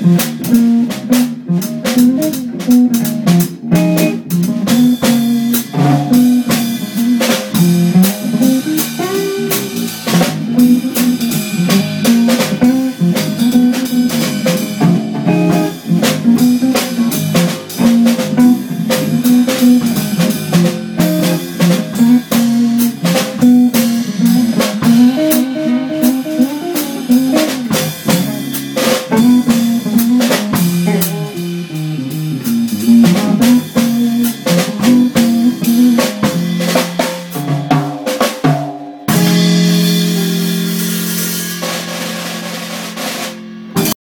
Mm-hmm.